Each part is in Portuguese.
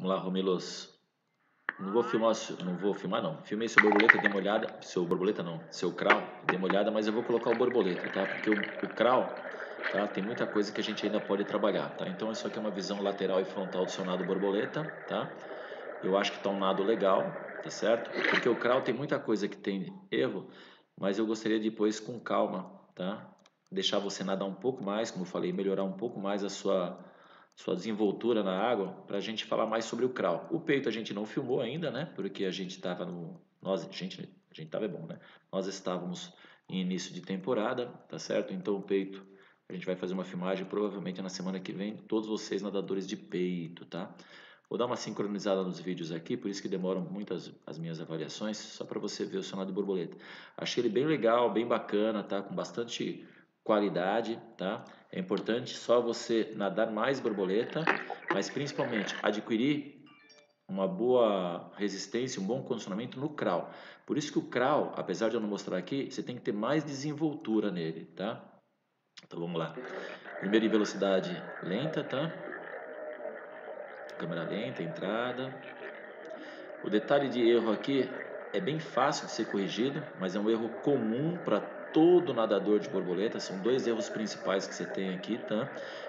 Vamos lá, Romilos. Não vou filmar, não vou filmar não. Filmei seu borboleta, dê uma olhada. Seu borboleta não, seu crawl, dê uma olhada, mas eu vou colocar o borboleta, tá? Porque o, o crawl, tá? Tem muita coisa que a gente ainda pode trabalhar, tá? Então isso aqui é uma visão lateral e frontal do seu nado borboleta, tá? Eu acho que tá um nado legal, tá certo? Porque o crawl tem muita coisa que tem erro, mas eu gostaria depois com calma, tá? Deixar você nadar um pouco mais, como eu falei, melhorar um pouco mais a sua sua desenvoltura na água, para a gente falar mais sobre o crawl. O peito a gente não filmou ainda, né? Porque a gente estava no. Nós, gente, a gente estava é bom, né? Nós estávamos em início de temporada, tá certo? Então o peito a gente vai fazer uma filmagem provavelmente na semana que vem. Todos vocês nadadores de peito, tá? Vou dar uma sincronizada nos vídeos aqui, por isso que demoram muitas as minhas avaliações, só para você ver o sonado de borboleta. Achei ele bem legal, bem bacana, tá? Com bastante qualidade, tá? É importante só você nadar mais borboleta, mas principalmente adquirir uma boa resistência, um bom condicionamento no crawl. Por isso que o crawl, apesar de eu não mostrar aqui, você tem que ter mais desenvoltura nele, tá? Então vamos lá. Primeiro em velocidade lenta, tá? Câmera lenta, entrada. O detalhe de erro aqui é bem fácil de ser corrigido, mas é um erro comum para todo nadador de borboleta, são dois erros principais que você tem aqui, tá?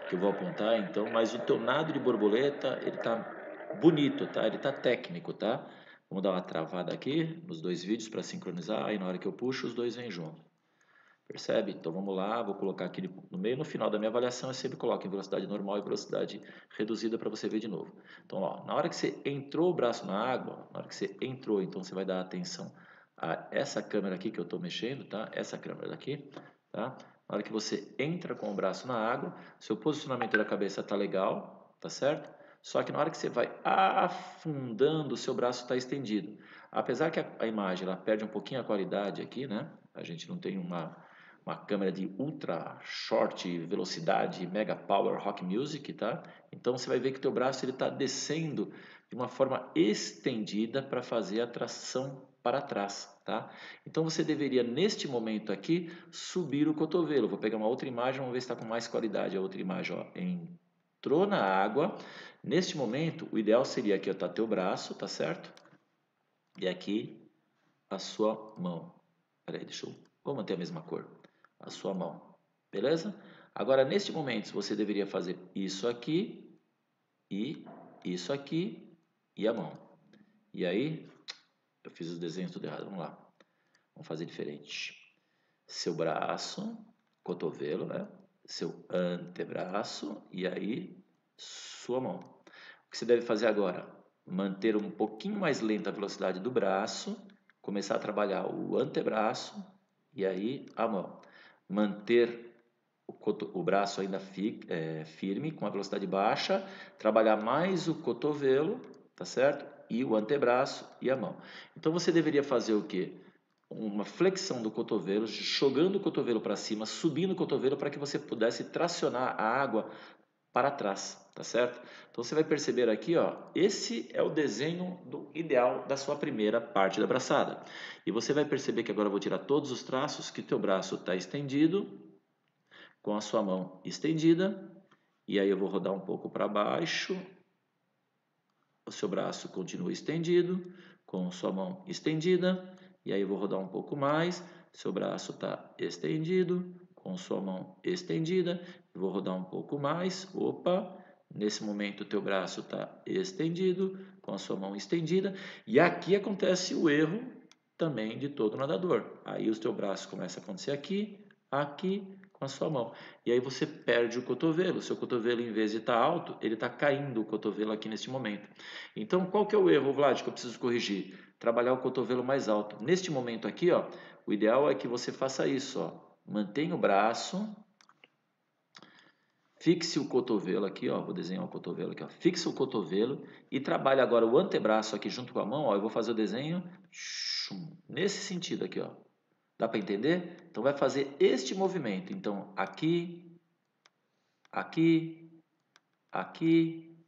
Que eu vou apontar, então, mas o teu nado de borboleta, ele tá bonito, tá? Ele tá técnico, tá? Vamos dar uma travada aqui nos dois vídeos para sincronizar, aí na hora que eu puxo, os dois vêm junto. Percebe? Então vamos lá, vou colocar aqui no meio, no final da minha avaliação eu sempre coloco em velocidade normal e velocidade reduzida para você ver de novo. Então, ó, na hora que você entrou o braço na água, na hora que você entrou, então você vai dar atenção essa câmera aqui que eu estou mexendo, tá? Essa câmera daqui, tá? Na hora que você entra com o braço na água, seu posicionamento da cabeça tá legal, tá certo? Só que na hora que você vai afundando, o seu braço está estendido. Apesar que a, a, imagem ela perde um pouquinho a qualidade aqui, né? A gente não tem uma, uma câmera de ultra short velocidade, mega power rock music, tá? Então você vai ver que o teu braço ele está descendo de uma forma estendida para fazer a tração para trás, tá? Então você deveria neste momento aqui subir o cotovelo. Vou pegar uma outra imagem, vamos ver se está com mais qualidade. A outra imagem, ó, entrou na água. Neste momento, o ideal seria aqui, ó, tá teu braço, tá certo? E aqui a sua mão. Peraí, deixa eu, vou manter a mesma cor. A sua mão, beleza? Agora neste momento você deveria fazer isso aqui e isso aqui e a mão. E aí eu fiz os desenhos tudo errado. Vamos lá. Vamos fazer diferente. Seu braço, cotovelo, né? Seu antebraço e aí sua mão. O que você deve fazer agora? Manter um pouquinho mais lenta a velocidade do braço, começar a trabalhar o antebraço e aí a mão. Manter o, braço ainda é, firme, com a velocidade baixa, trabalhar mais o cotovelo, tá certo? E o antebraço e a mão. Então você deveria fazer o quê? Uma flexão do cotovelo, jogando o cotovelo para cima, subindo o cotovelo para que você pudesse tracionar a água para trás, tá certo? Então você vai perceber aqui, ó, esse é o desenho do ideal da sua primeira parte da braçada. E você vai perceber que agora eu vou tirar todos os traços, que teu braço está estendido, com a sua mão estendida, e aí eu vou rodar um pouco para baixo, o seu braço continua estendido, com sua mão estendida, e aí eu vou rodar um pouco mais, seu braço está estendido, com sua mão estendida, vou rodar um pouco mais, opa, nesse momento o teu braço está estendido, com a sua mão estendida, e aqui acontece o erro também de todo nadador, aí o teu braço começa a acontecer aqui, aqui, com a sua mão. E aí você perde o cotovelo. O seu cotovelo, em vez de estar tá alto, ele está caindo o cotovelo aqui neste momento. Então, qual que é o erro, Vlad, que eu preciso corrigir? Trabalhar o cotovelo mais alto. Neste momento aqui, ó, o ideal é que você faça isso. Ó. Mantenha o braço, fixe o cotovelo aqui, ó, vou desenhar o cotovelo aqui, ó, fixe o cotovelo e trabalhe agora o antebraço aqui junto com a mão, ó, eu vou fazer o desenho nesse sentido aqui, ó, Dá para entender? Então vai fazer este movimento. Então aqui, aqui, aqui,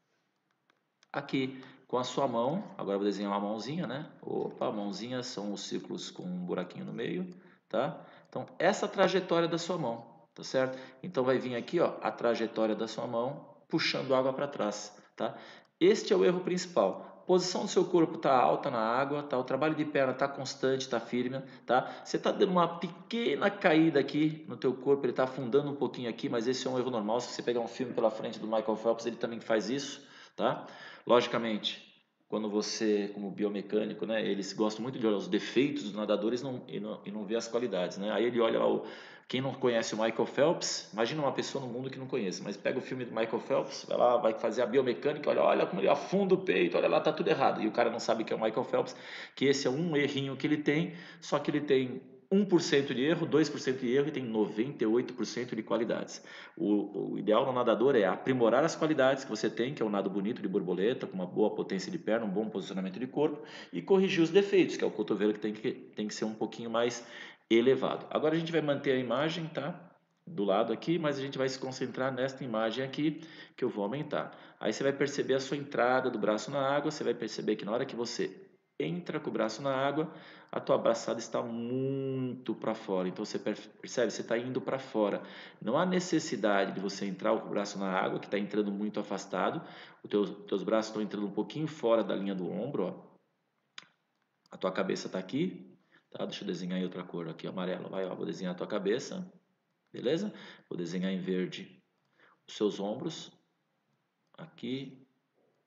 aqui. Com a sua mão, agora vou desenhar uma mãozinha, né? Opa, mãozinha são os círculos com um buraquinho no meio, tá? Então essa trajetória da sua mão, tá certo? Então vai vir aqui, ó, a trajetória da sua mão puxando água para trás, tá? Este é o erro principal posição do seu corpo está alta na água, tá? O trabalho de perna está constante, está firme, tá? Você está dando uma pequena caída aqui no teu corpo, ele está afundando um pouquinho aqui, mas esse é um erro normal. Se você pegar um filme pela frente do Michael Phelps, ele também faz isso, tá? Logicamente, quando você, como biomecânico, né, eles gostam muito de olhar os defeitos dos nadadores não, e, não, e não vê as qualidades, né? Aí ele olha lá o quem não conhece o Michael Phelps, imagina uma pessoa no mundo que não conhece, mas pega o filme do Michael Phelps, vai lá, vai fazer a biomecânica, olha, olha como ele afunda o peito, olha lá, tá tudo errado. E o cara não sabe que é o Michael Phelps, que esse é um errinho que ele tem, só que ele tem 1% de erro, 2% de erro e tem 98% de qualidades. O, o, ideal no nadador é aprimorar as qualidades que você tem, que é o nado bonito de borboleta, com uma boa potência de perna, um bom posicionamento de corpo, e corrigir os defeitos, que é o cotovelo que tem que, tem que ser um pouquinho mais elevado. Agora a gente vai manter a imagem, tá? Do lado aqui, mas a gente vai se concentrar nesta imagem aqui que eu vou aumentar. Aí você vai perceber a sua entrada do braço na água, você vai perceber que na hora que você entra com o braço na água, a tua abraçada está muito para fora. Então você percebe, você está indo para fora. Não há necessidade de você entrar com o braço na água, que está entrando muito afastado. Os teus, teus braços estão entrando um pouquinho fora da linha do ombro. Ó. A tua cabeça está aqui, Tá? Deixa eu desenhar em outra cor aqui, amarelo. Vai, ó, vou desenhar a tua cabeça, beleza? Vou desenhar em verde os seus ombros, aqui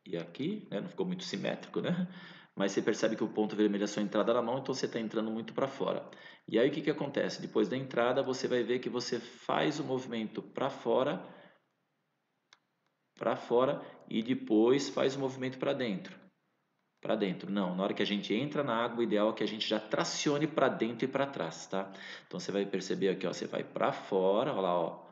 e aqui, né? Não ficou muito simétrico, né? Mas você percebe que o ponto vermelho é a sua entrada na mão, então você está entrando muito para fora. E aí o que, que acontece? Depois da entrada, você vai ver que você faz o movimento para fora, para fora, e depois faz o movimento para dentro para dentro. Não, na hora que a gente entra na água, o ideal é que a gente já tracione para dentro e para trás, tá? Então você vai perceber aqui, ó, você vai para fora, olha lá, ó,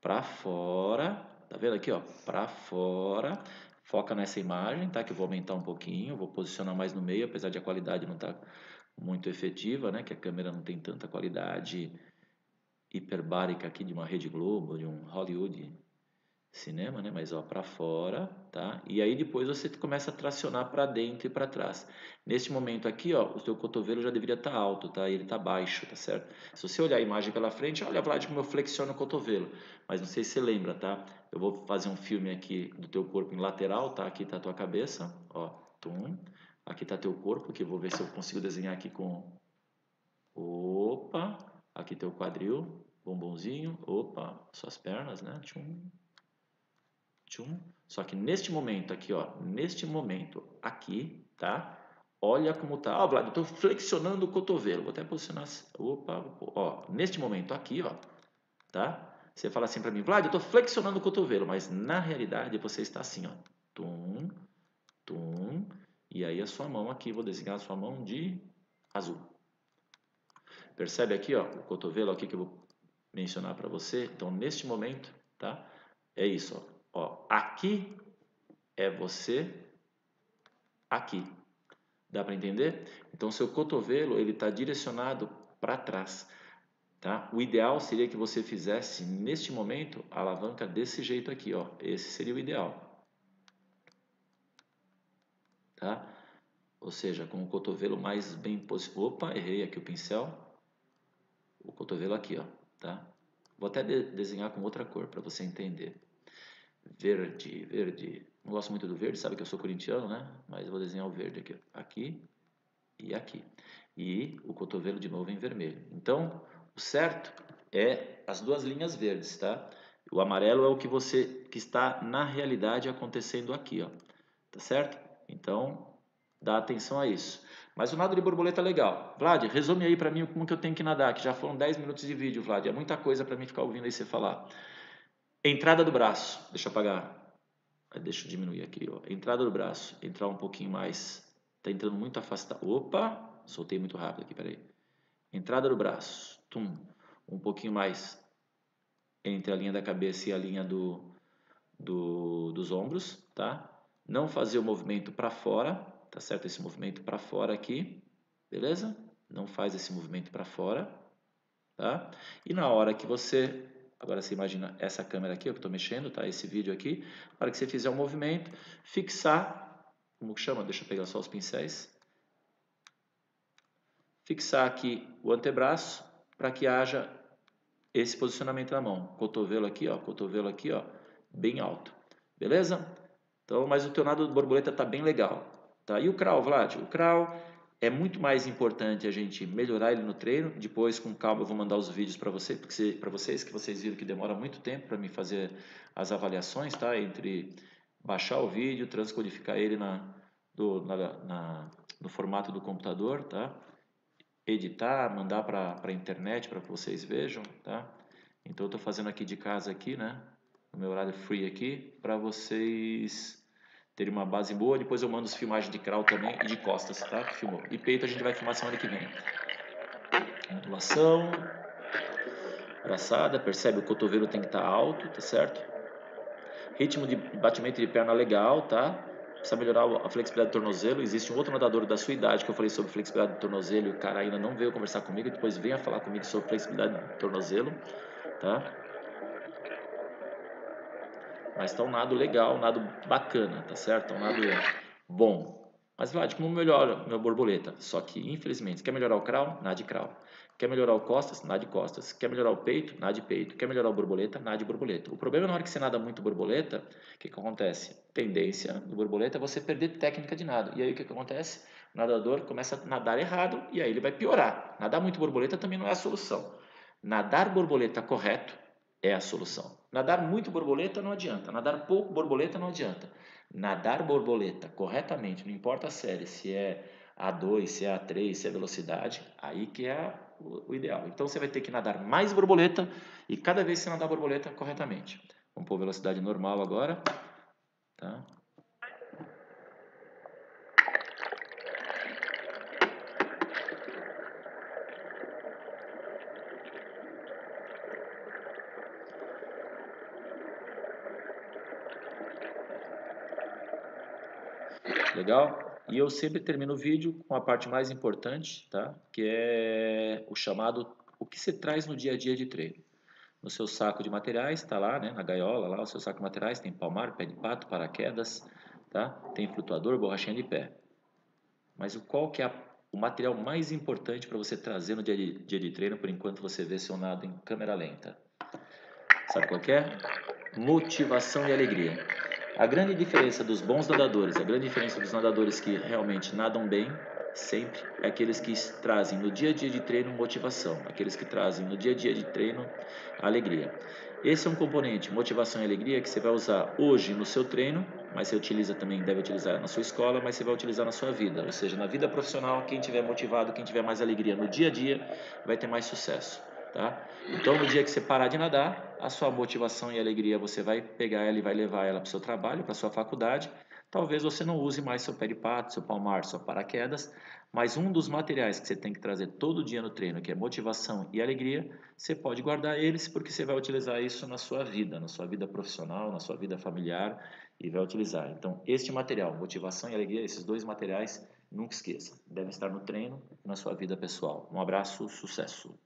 para fora, tá vendo aqui, ó, para fora. Foca nessa imagem, tá? Que eu vou aumentar um pouquinho, vou posicionar mais no meio, apesar de a qualidade não estar tá muito efetiva, né? Que a câmera não tem tanta qualidade hiperbárica aqui de uma Rede Globo, de um Hollywood cinema, né? Mas ó, para fora, tá? E aí depois você começa a tracionar para dentro e para trás. Neste momento aqui, ó, o seu cotovelo já deveria estar tá alto, tá? Ele está baixo, tá certo? Se você olhar a imagem pela frente, olha, Vlad, como eu flexiono o cotovelo. Mas não sei se você lembra, tá? Eu vou fazer um filme aqui do teu corpo em lateral, tá? Aqui tá a tua cabeça, ó, tum. Aqui tá teu corpo, que eu vou ver se eu consigo desenhar aqui com Opa, aqui teu quadril, bombonzinho, opa, suas pernas, né? Tchum. Tchum. Só que neste momento aqui, ó, neste momento aqui, tá? Olha como tá. Ó, Vlad, eu tô flexionando o cotovelo. Vou até posicionar. Opa, ó, neste momento aqui, ó, tá? Você fala assim para mim, Vlad, eu tô flexionando o cotovelo, mas na realidade você está assim, ó. Tum, tum. E aí a sua mão aqui, vou desenhar a sua mão de azul. Percebe aqui, ó, o cotovelo aqui que eu vou mencionar para você. Então, neste momento, tá? É isso, ó. Ó, aqui é você, aqui. Dá para entender? Então, seu cotovelo ele está direcionado para trás. Tá? O ideal seria que você fizesse neste momento a alavanca desse jeito aqui, ó. Esse seria o ideal. Tá? Ou seja, com o cotovelo mais bem posicionado. Opa, errei aqui o pincel. O cotovelo aqui, ó, tá? Vou até de desenhar com outra cor para você entender verde, verde. Não gosto muito do verde, sabe que eu sou corintiano, né? Mas eu vou desenhar o verde aqui, aqui e aqui. E o cotovelo de novo em vermelho. Então, o certo é as duas linhas verdes, tá? O amarelo é o que você que está na realidade acontecendo aqui, ó. Tá certo? Então, dá atenção a isso. Mas o nado de borboleta é legal. Vlad, resume aí para mim como que eu tenho que nadar, que já foram 10 minutos de vídeo, Vlad. É muita coisa para mim ficar ouvindo aí você falar. Entrada do braço, deixa eu apagar. Deixa eu diminuir aqui, ó. Entrada do braço, entrar um pouquinho mais. Tá entrando muito afastado. Opa, soltei muito rápido aqui, peraí. Entrada do braço, tum. Um pouquinho mais entre a linha da cabeça e a linha do, do dos ombros, tá? Não fazer o movimento para fora, tá certo? Esse movimento para fora aqui, beleza? Não faz esse movimento para fora, tá? E na hora que você Agora você imagina essa câmera aqui, eu que estou mexendo, tá? Esse vídeo aqui. Para que você fizer um movimento, fixar, como que chama? Deixa eu pegar só os pincéis. Fixar aqui o antebraço para que haja esse posicionamento na mão. Cotovelo aqui, ó, cotovelo aqui, ó, bem alto. Beleza? Então, mas o teu nado borboleta está bem legal. Tá? E o crawl, Vlad? O crawl é muito mais importante a gente melhorar ele no treino. Depois, com calma, eu vou mandar os vídeos para você, para vocês, que vocês viram que demora muito tempo para mim fazer as avaliações, tá? Entre baixar o vídeo, transcodificar ele na, do, na, na, no formato do computador, tá? Editar, mandar para a internet para que vocês vejam, tá? Então, eu estou fazendo aqui de casa aqui, né? No meu horário free aqui, para vocês ter uma base boa. Depois eu mando as filmagens de crawl também e de costas, tá? Filmou. E peito a gente vai filmar semana que vem. Ondulação. Braçada, percebe? O cotovelo tem que estar tá alto, tá certo? Ritmo de batimento de perna legal, tá? Precisa melhorar a flexibilidade do tornozelo. Existe um outro nadador da sua idade que eu falei sobre flexibilidade do tornozelo e o cara ainda não veio conversar comigo. Depois venha falar comigo sobre flexibilidade do tornozelo, tá? Mas está um nado legal, um nado bacana, tá certo? Um nado bom. Mas, Vlad, como melhora meu borboleta? Só que, infelizmente, quer melhorar o crawl? Nade crawl. Quer melhorar o costas? Nade costas. Quer melhorar o peito? Nade peito. Quer melhorar o borboleta? Nade borboleta. O problema é na hora que você nada muito borboleta, o que, que acontece? Tendência do borboleta é você perder técnica de nado. E aí o que, que acontece? O nadador começa a nadar errado e aí ele vai piorar. Nadar muito borboleta também não é a solução. Nadar borboleta correto é a solução. Nadar muito borboleta não adianta, nadar pouco borboleta não adianta. Nadar borboleta corretamente, não importa a série, se é A2, se é A3, se é velocidade, aí que é o, ideal. Então você vai ter que nadar mais borboleta e cada vez você nadar borboleta corretamente. Vamos pôr velocidade normal agora. Tá? Legal? E eu sempre termino o vídeo com a parte mais importante, tá? Que é o chamado o que você traz no dia a dia de treino. No seu saco de materiais, está lá, né, na gaiola, lá o seu saco de materiais tem palmar, pé de pato, paraquedas, tá? Tem flutuador, borrachinha de pé. Mas o qual que é a, o material mais importante para você trazer no dia de, dia de treino por enquanto você vê seu nado em câmera lenta? Sabe qual é? Motivação e alegria. A grande diferença dos bons nadadores, a grande diferença dos nadadores que realmente nadam bem, sempre, é aqueles que trazem no dia a dia de treino motivação, aqueles que trazem no dia a dia de treino alegria. Esse é um componente, motivação e alegria, que você vai usar hoje no seu treino, mas você utiliza também, deve utilizar na sua escola, mas você vai utilizar na sua vida. Ou seja, na vida profissional, quem tiver motivado, quem tiver mais alegria no dia a dia, vai ter mais sucesso. Tá? Então, no dia que você parar de nadar, a sua motivação e alegria você vai pegar ela e vai levar ela para o seu trabalho, para a sua faculdade. Talvez você não use mais seu pé de pato, seu palmar, seu paraquedas, mas um dos materiais que você tem que trazer todo dia no treino, que é motivação e alegria, você pode guardar eles porque você vai utilizar isso na sua vida, na sua vida profissional, na sua vida familiar e vai utilizar. Então, este material, motivação e alegria, esses dois materiais, nunca esqueça, devem estar no treino e na sua vida pessoal. Um abraço, sucesso!